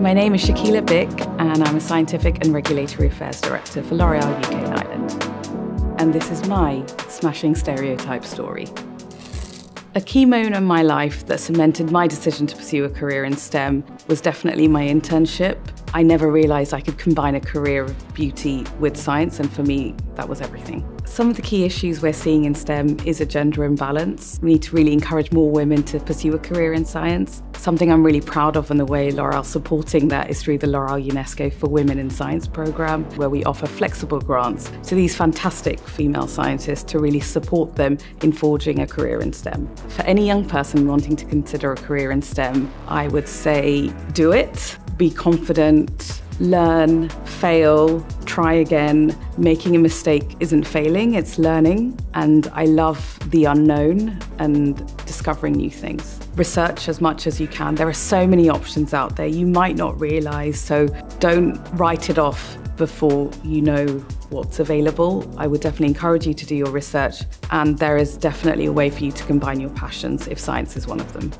My name is Shakila Bik, and I'm a Scientific and Regulatory Affairs Director for L'Oreal UK and Ireland. And this is my smashing stereotype story. A key moment in my life that cemented my decision to pursue a career in STEM was definitely my internship. I never realised I could combine a career of beauty with science, and for me, that was everything. Some of the key issues we're seeing in STEM is a gender imbalance. We need to really encourage more women to pursue a career in science. Something I'm really proud of and the way L'Oreal's supporting that is through the L'Oreal UNESCO for Women in Science programme, where we offer flexible grants to these fantastic female scientists to really support them in forging a career in STEM. For any young person wanting to consider a career in STEM, I would say do it, be confident, learn, fail, try again. Making a mistake isn't failing, it's learning. And I love the unknown and discovering new things. Research as much as you can. There are so many options out there you might not realize, so don't write it off before you know what's available. I would definitely encourage you to do your research, and there is definitely a way for you to combine your passions if science is one of them.